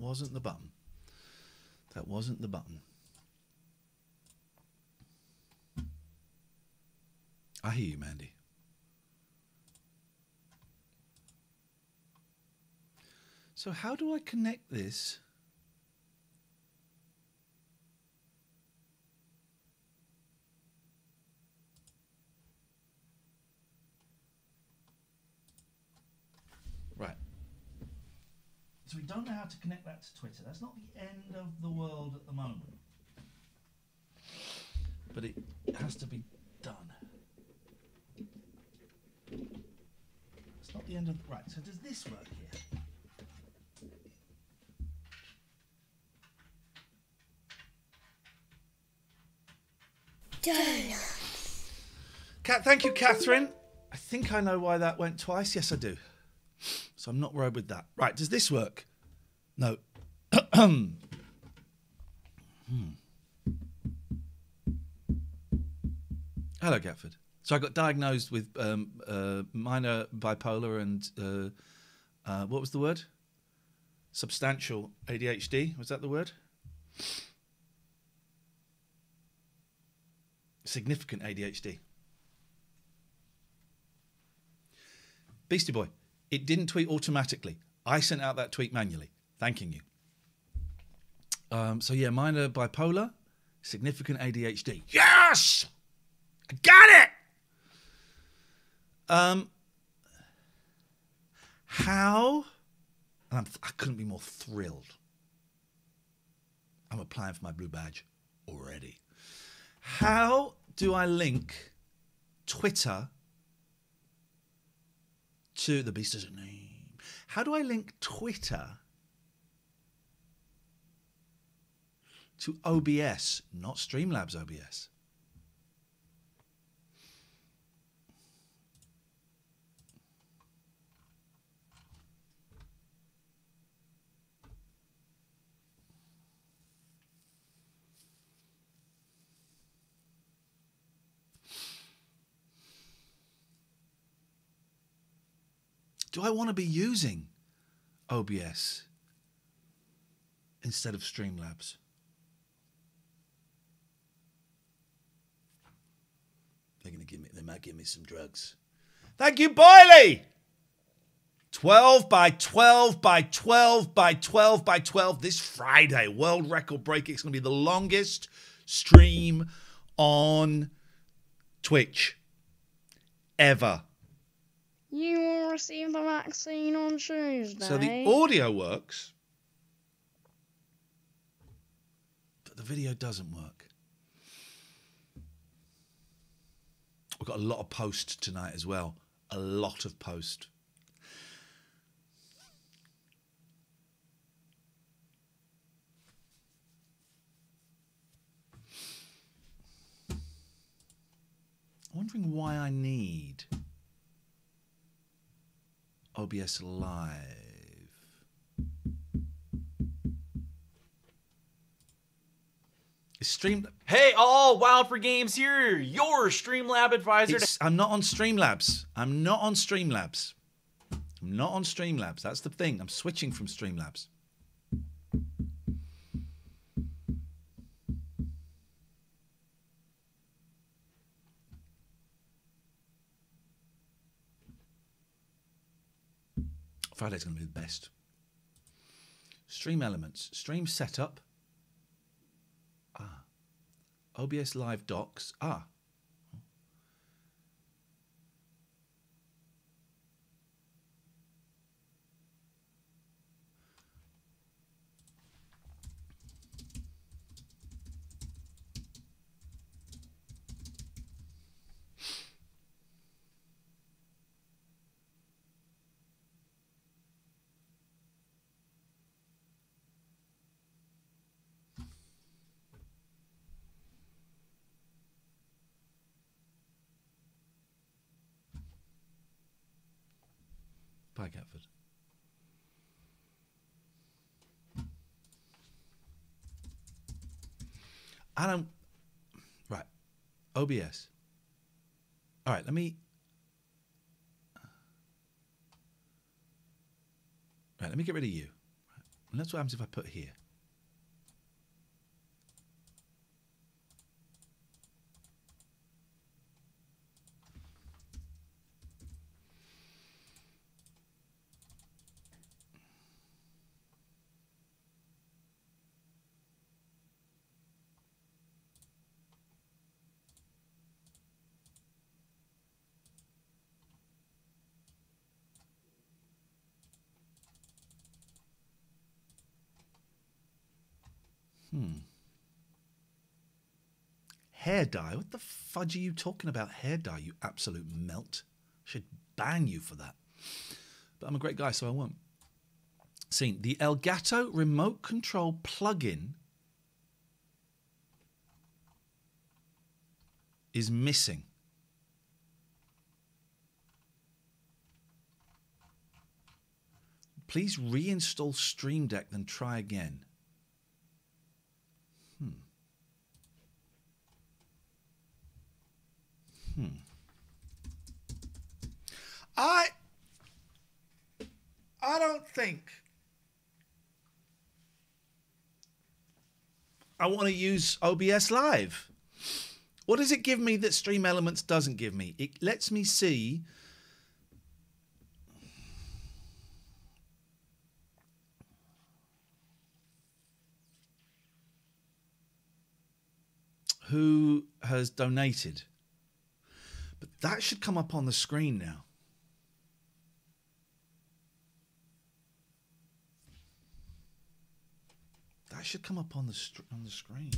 that wasn't the button. That wasn't the button. I hear you, Mandy. So how do I connect this? Right. So we don't know how to connect that to Twitter. That's not the end of the world at the moment. But it has to be done. It's not the end of right. So does this work here? Cat, thank you, Catherine. I think I know why that went twice. Yes, I do. So I'm not worried with that. Right, does this work? No. hmm. Hello, Catford. So I got diagnosed with um, uh, minor bipolar and uh, uh, what was the word? Substantial ADHD. Was that the word? Significant ADHD. Beastie Boy, it didn't tweet automatically. I sent out that tweet manually, thanking you. Um, so yeah, minor bipolar, significant ADHD. Yes, I got it. Um, how? And I'm, I couldn't be more thrilled. I'm applying for my blue badge already. How do I link Twitter to the beast as a name? How do I link Twitter to OBS, not Streamlabs OBS? Do I want to be using OBS instead of Streamlabs? They're to give me. They might give me some drugs. Thank you, Boyley. 12 by 12 by 12 by 12 by 12 this Friday. World record break. It's going to be the longest stream on Twitch ever. You will receive the vaccine on Tuesday. So the audio works, but the video doesn't work. Got a lot of post tonight as well. A lot of post. I'm wondering why I need OBS Live. Stream. Hey, all Wild for Games here, your Streamlab advisor. It's, I'm not on Streamlabs. I'm not on Streamlabs. I'm not on Streamlabs. That's the thing. I'm switching from Streamlabs. Friday's going to be the best. Stream elements, stream setup. OBS Live docs. Ah. Catford. I don't. Right. OBS. All right, let me. Right, let me get rid of you. And that's what happens if I put here. Hmm. Hair dye? What the fudge are you talking about? Hair dye, you absolute melt. Should ban you for that. But I'm a great guy, so I won't. Seen the Elgato remote control plug-in is missing. Please reinstall Stream Deck, then try again. Hmm. I I don't think I want to use OBS Live. What does it give me that Stream Elements doesn't give me? It lets me see who has donated. That should come up on the screen now. That should come up on the on the screen.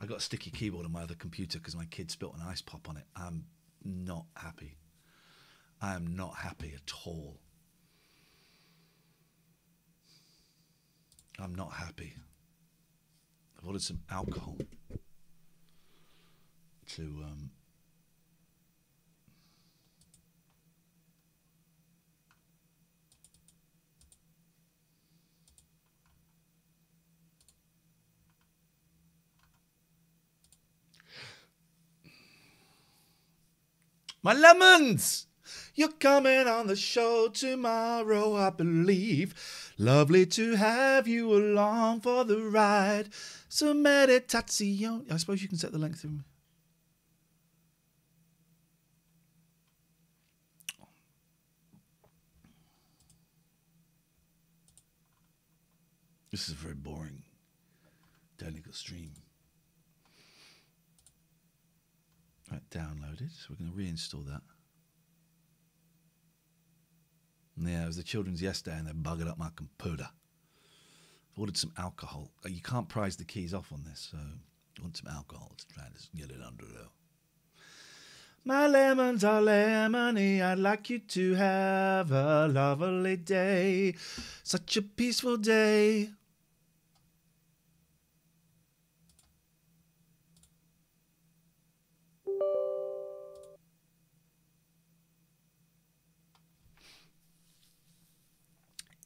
I got a sticky keyboard on my other computer because my kid spilt an ice pop on it. I'm not happy. I am not happy at all. I'm not happy. I've ordered some alcohol to um, My lemons! You're coming on the show tomorrow, I believe. Lovely to have you along for the ride. So meditation. I suppose you can set the length of. This is a very boring technical stream. Right, downloaded. So we're going to reinstall that. Yeah, it was the children's yesterday and they buggered up my computer. I've ordered some alcohol. Uh, You can't prize the keys off on this, so I want some alcohol to try to get it under there. My lemons are lemony. I'd like you to have a lovely day. Such a peaceful day.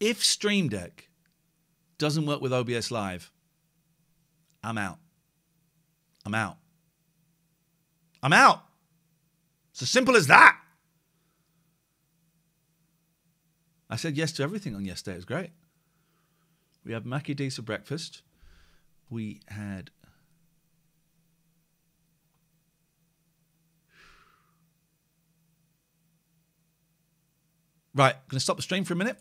If Stream Deck doesn't work with OBS Live, I'm out. I'm out. I'm out. It's as simple as that. I said yes to everything on yesterday. It was great. We had Mackie D's for breakfast. We had Right, I'm going to stop the stream for a minute.